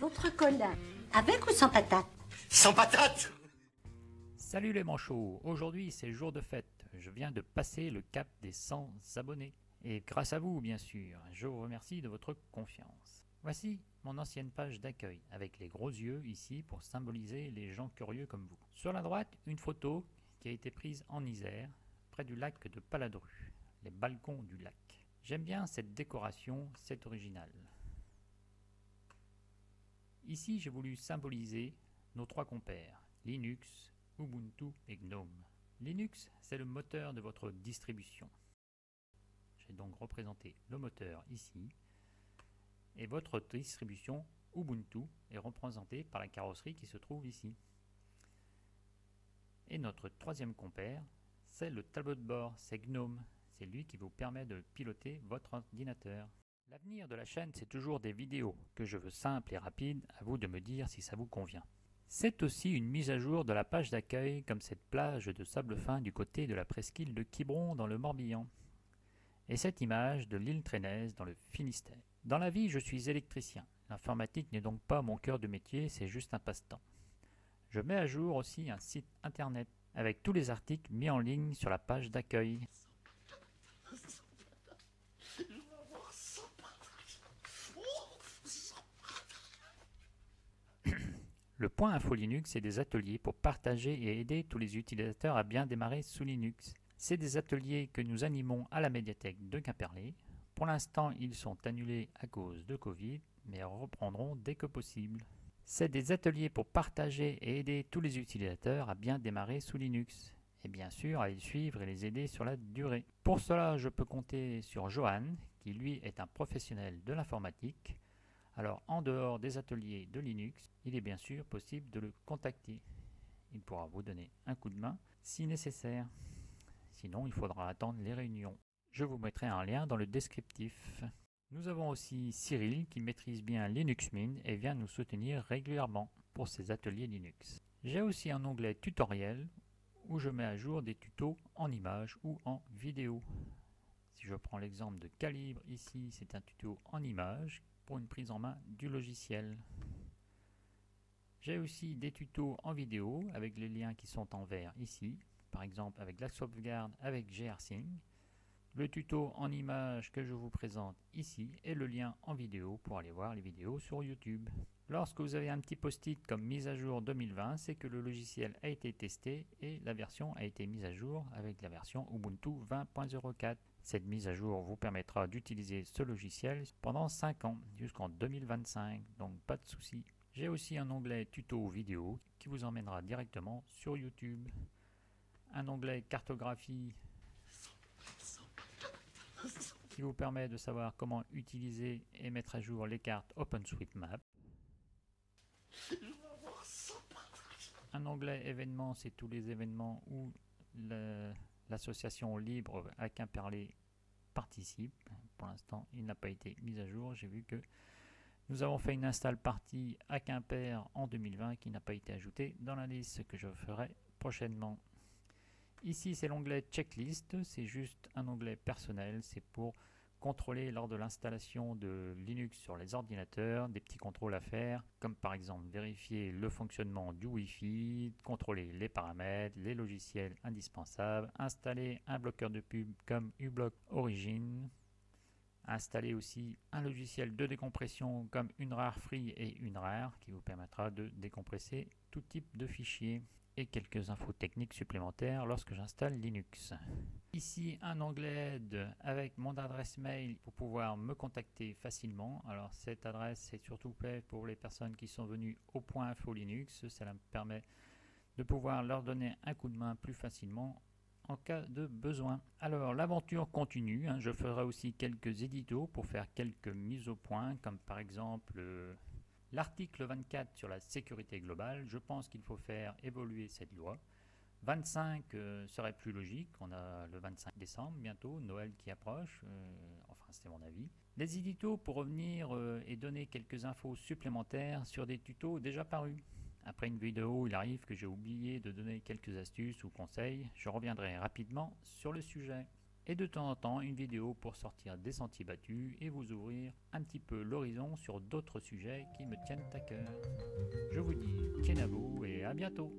Votre cola, avec ou sans patate? Sans patate Salut les manchots, aujourd'hui c'est jour de fête. Je viens de passer le cap des 100 abonnés. Et grâce à vous, bien sûr, je vous remercie de votre confiance. Voici mon ancienne page d'accueil, avec les gros yeux ici pour symboliser les gens curieux comme vous. Sur la droite, une photo qui a été prise en Isère, près du lac de Paladru, les balcons du lac. J'aime bien cette décoration, c'est original. Ici, j'ai voulu symboliser nos trois compères, Linux, Ubuntu et GNOME. Linux, c'est le moteur de votre distribution. J'ai donc représenté le moteur ici, et votre distribution Ubuntu est représentée par la carrosserie qui se trouve ici. Et notre troisième compère, c'est le tableau de bord, c'est GNOME. C'est lui qui vous permet de piloter votre ordinateur. L'avenir de la chaîne, c'est toujours des vidéos que je veux simples et rapides, à vous de me dire si ça vous convient. C'est aussi une mise à jour de la page d'accueil, comme cette plage de sable fin du côté de la presqu'île de Quiberon dans le Morbihan. Et cette image de l'île Trénaise dans le Finistère. Dans la vie, je suis électricien. L'informatique n'est donc pas mon cœur de métier, c'est juste un passe-temps. Je mets à jour aussi un site internet avec tous les articles mis en ligne sur la page d'accueil. Le point Info Linux, c'est des ateliers pour partager et aider tous les utilisateurs à bien démarrer sous Linux. C'est des ateliers que nous animons à la médiathèque de Quimperlé. Pour l'instant, ils sont annulés à cause de Covid, mais reprendront dès que possible. C'est des ateliers pour partager et aider tous les utilisateurs à bien démarrer sous Linux. Et bien sûr, à les suivre et les aider sur la durée. Pour cela, je peux compter sur Johan, qui lui est un professionnel de l'informatique. Alors, en dehors des ateliers de Linux, il est bien sûr possible de le contacter. Il pourra vous donner un coup de main si nécessaire. Sinon, il faudra attendre les réunions. Je vous mettrai un lien dans le descriptif. Nous avons aussi Cyril qui maîtrise bien Linux Mint et vient nous soutenir régulièrement pour ses ateliers Linux. J'ai aussi un onglet tutoriel où je mets à jour des tutos en images ou en vidéo. Si je prends l'exemple de Calibre ici, c'est un tuto en images une prise en main du logiciel. J'ai aussi des tutos en vidéo avec les liens qui sont en vert ici, par exemple avec la sauvegarde avec grsync, le tuto en images que je vous présente ici et le lien en vidéo pour aller voir les vidéos sur YouTube. Lorsque vous avez un petit post-it comme mise à jour 2020, c'est que le logiciel a été testé et la version a été mise à jour avec la version Ubuntu 20.04. Cette mise à jour vous permettra d'utiliser ce logiciel pendant 5 ans, jusqu'en 2025, donc pas de souci. J'ai aussi un onglet tuto vidéo qui vous emmènera directement sur YouTube. Un onglet cartographie qui vous permet de savoir comment utiliser et mettre à jour les cartes OpenStreetMap. Un onglet événements, c'est tous les événements où l'association libre à Quimperlé participe. Pour l'instant, il n'a pas été mis à jour. J'ai vu que nous avons fait une install partie à Quimper en 2020 qui n'a pas été ajoutée dans la liste que je ferai prochainement. Ici, c'est l'onglet Checklist. C'est juste un onglet personnel. C'est pour contrôler lors de l'installation de Linux sur les ordinateurs, des petits contrôles à faire, comme par exemple vérifier le fonctionnement du Wi-Fi, contrôler les paramètres, les logiciels indispensables, installer un bloqueur de pub comme uBlock Origin, installer aussi un logiciel de décompression comme UNRAR Free et UNRAR qui vous permettra de décompresser tout type de fichiers quelques infos techniques supplémentaires lorsque j'installe Linux. Ici un onglet avec mon adresse mail pour pouvoir me contacter facilement. Alors cette adresse est surtout pour les personnes qui sont venues au point info Linux. Cela me permet de pouvoir leur donner un coup de main plus facilement en cas de besoin. Alors l'aventure continue, hein. je ferai aussi quelques éditos pour faire quelques mises au point, comme par exemple euh, l'article 24 sur la sécurité globale. Je pense qu'il faut faire évoluer cette loi. 25 euh, serait plus logique, on a le 25 décembre bientôt, Noël qui approche, euh, enfin c'est mon avis. Les éditos pour revenir et donner quelques infos supplémentaires sur des tutos déjà parus. Après une vidéo, il arrive que j'ai oublié de donner quelques astuces ou conseils. Je reviendrai rapidement sur le sujet. Et de temps en temps une vidéo pour sortir des sentiers battus et vous ouvrir un petit peu l'horizon sur d'autres sujets qui me tiennent à cœur. Je vous dis tiens à vous et à bientôt